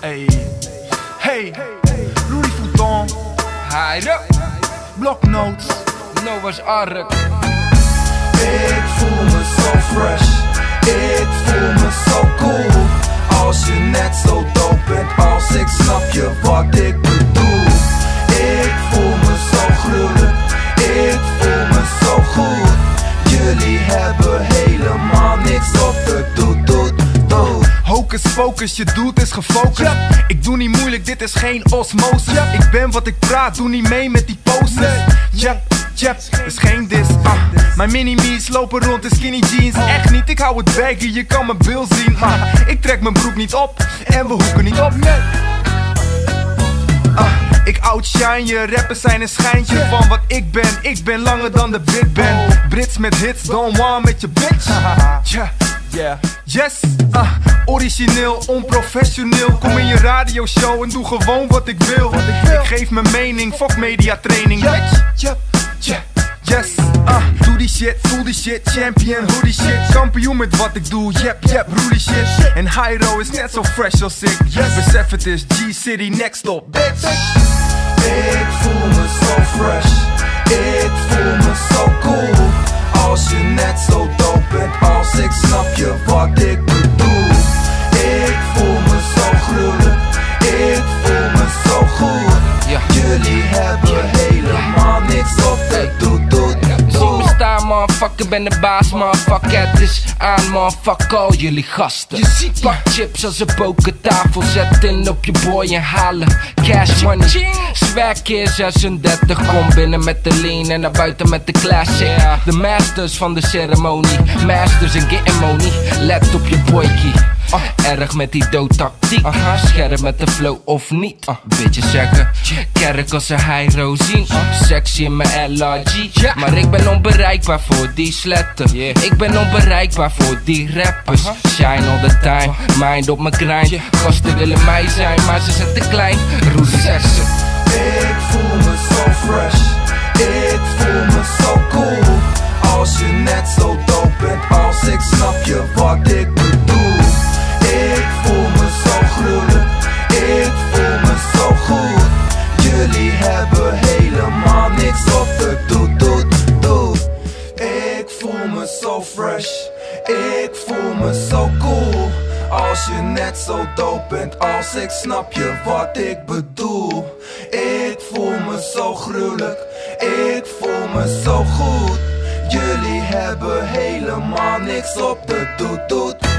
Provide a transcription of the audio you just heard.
Hey, hey, Louis Vuitton, Hyro, bloknotes. Noah's Ark. Ik voel me zo fresh, ik voel me zo cool. Als je net zo dope bent als ik, snap je wat ik Pocus, je doet is gefocust. Ik doe niet moeilijk, dit is geen osmose. Ik ben wat ik praat, doe niet mee met die poses. Ja, ja, is geen dis. Ah, mijn mini-me's lopen rond in skinny jeans. Echt niet, ik hou het baggy, je kan mijn bil zien. Ik trek mijn broek niet op en we hoeken niet op. Nee. Ah, ik outshine je, rappers zijn een schijntje van wat ik ben. Ik ben langer dan de Big Ben. Brits met hits, don't want met je bitch. Yeah. Yes, ah, origineel, onprofessioneel. Kom in je radioshow en doe gewoon wat ik wil. Ik geef mijn mening, fuck mediatraining. Yeah. Yes, ah, doe die shit, voel die shit, champion, hoe die shit. Kampioen met wat ik doe, yep, yep, roe die shit. En Hyro is net zo fresh als ik. Yes, besef het is G-City next op, bitch. Ik motherfucker, ben de baas, motherfucker. Het is aan, motherfucker, al jullie gasten. Je ziet Pak chips als een pokertafel zetten op je boy en halen. Cash money. Swag keer 36, kom binnen met de lean en naar buiten met de classic. De masters van de ceremonie, masters in getting money. Let op je boykie. Erg met die doodtactiek. Scherp met de flow of niet. Bitches zeggen, kerk als een hyro zien. Sexy in mijn LRG. Maar ik ben onbereikbaar voor die sletten. Ik ben onbereikbaar voor die rappers. Shine all the time, mind op mijn grind. Gasten willen mij zijn, maar ze zijn te klein. Rudy zegt ze. Ik voel me zo fresh, ik voel me zo cool. Als je net zo dope bent als ik, snap je wat ik bedoel. Hebben helemaal niks op de doet, doet, doet. Ik voel me zo fresh, ik voel me zo cool. Als je net zo dope bent als ik, snap je wat ik bedoel. Ik voel me zo gruwelijk, ik voel me zo goed. Jullie hebben helemaal niks op de doet, doet,